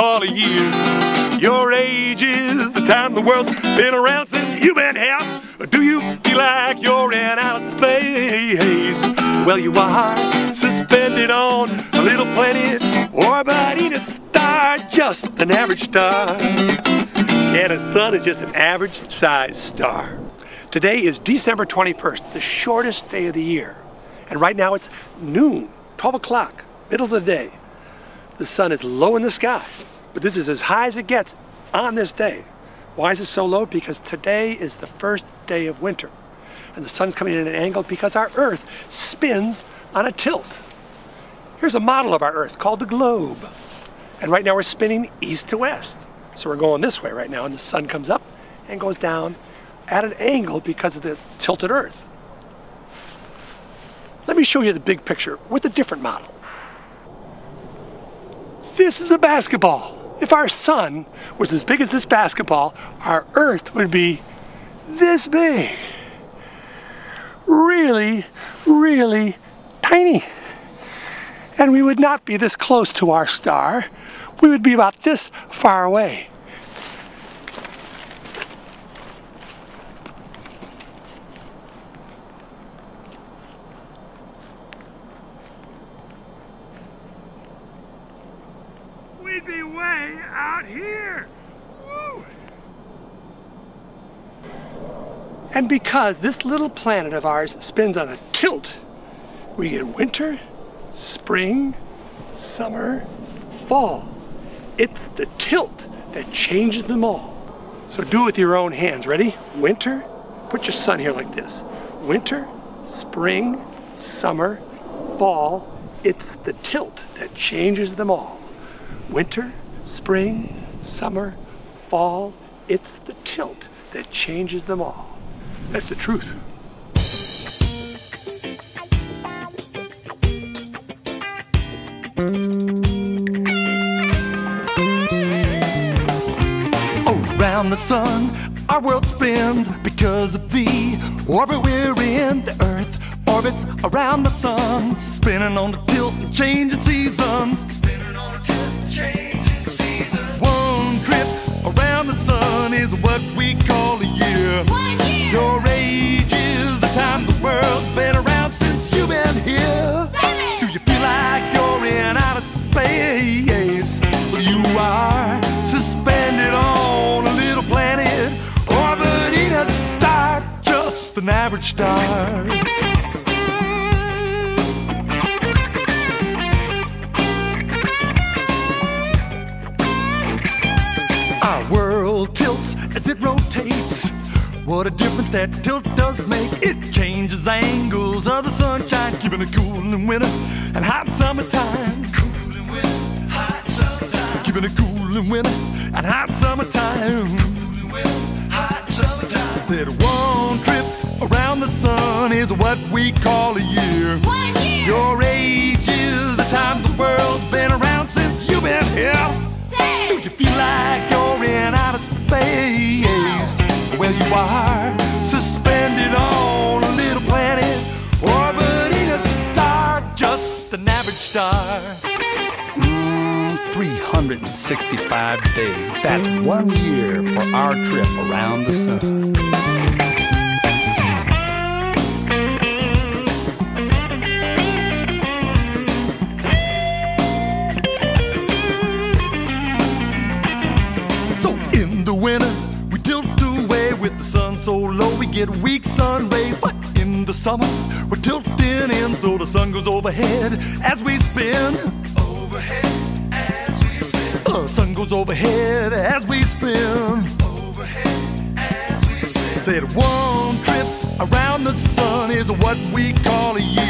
call a year. Your age is the time the world's been around since you've been here. Do you feel like you're in outer space? Well, you are suspended on a little planet orbiting a star, just an average star. And a sun is just an average sized star. Today is December 21st, the shortest day of the year. And right now it's noon, 12 o'clock, middle of the day. The sun is low in the sky, but this is as high as it gets on this day. Why is it so low? Because today is the first day of winter. And the sun's coming in at an angle because our Earth spins on a tilt. Here's a model of our Earth called the globe. And right now we're spinning east to west. So we're going this way right now, and the sun comes up and goes down at an angle because of the tilted Earth. Let me show you the big picture with a different model. This is a basketball. If our sun was as big as this basketball, our Earth would be this big. Really, really tiny. And we would not be this close to our star. We would be about this far away. We'd be way out here. Woo! And because this little planet of ours spins on a tilt, we get winter, spring, summer, fall. It's the tilt that changes them all. So do it with your own hands. Ready? Winter, put your sun here like this. Winter, spring, summer, fall. It's the tilt that changes them all winter, spring, summer, fall, it's the tilt that changes them all. That's the truth. Around the sun, our world spins because of the orbit we're in. The earth orbits around the sun, spinning on the tilt, changing seasons. One the sun is what we call a year. One year. Your age is the time the world's been around since you've been here. Seven. Do you feel like you're in outer space? Well, you are suspended on a little planet, orbiting a star, just an average star. Our world as it rotates. What a difference that tilt does make. It changes angles of the sunshine, keeping it cool in the winter and hot in summertime. Cool in winter, hot summertime. Keeping it cool in winter and hot summertime. Cool in winter, hot in summertime. Said one trip around the sun is what we call a year. One year. Your age is the time the world's been around since you've been here. Do you feel like an average star. Mm, 365 days. That's one year for our trip around the sun. So in the winter, we tilt away with the sun so low we get weak sun rays. But in the summer, we're tilting in so the sun goes overhead as we spin. Overhead as we spin. The sun goes overhead as we spin. Overhead as we spin. Said one trip around the sun is what we call a year. One year. Your